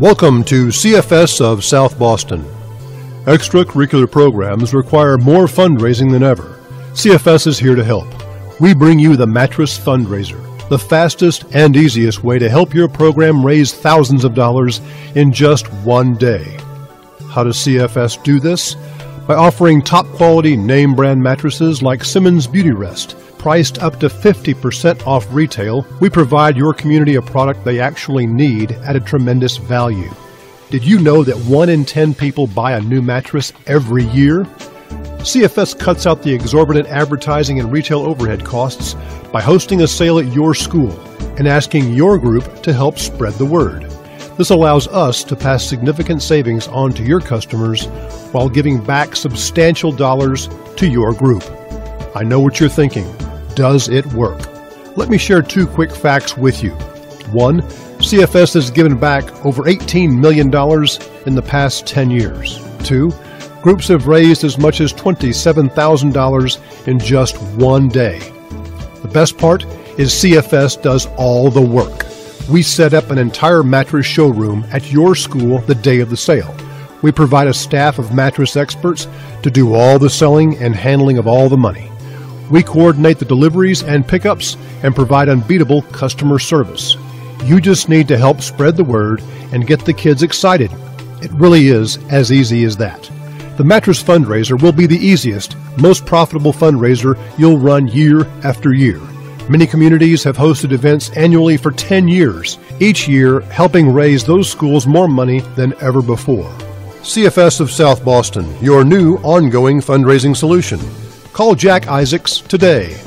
Welcome to CFS of South Boston. Extracurricular programs require more fundraising than ever. CFS is here to help. We bring you the Mattress Fundraiser, the fastest and easiest way to help your program raise thousands of dollars in just one day. How does CFS do this? By offering top quality name brand mattresses like Simmons Beautyrest priced up to 50% off retail, we provide your community a product they actually need at a tremendous value. Did you know that 1 in 10 people buy a new mattress every year? CFS cuts out the exorbitant advertising and retail overhead costs by hosting a sale at your school and asking your group to help spread the word. This allows us to pass significant savings on to your customers while giving back substantial dollars to your group. I know what you're thinking. Does it work? Let me share two quick facts with you. One, CFS has given back over $18 million in the past 10 years. Two, groups have raised as much as $27,000 in just one day. The best part is CFS does all the work. We set up an entire mattress showroom at your school the day of the sale. We provide a staff of mattress experts to do all the selling and handling of all the money. We coordinate the deliveries and pickups and provide unbeatable customer service. You just need to help spread the word and get the kids excited. It really is as easy as that. The Mattress Fundraiser will be the easiest, most profitable fundraiser you'll run year after year. Many communities have hosted events annually for 10 years, each year helping raise those schools more money than ever before. CFS of South Boston, your new ongoing fundraising solution. Call Jack Isaacs today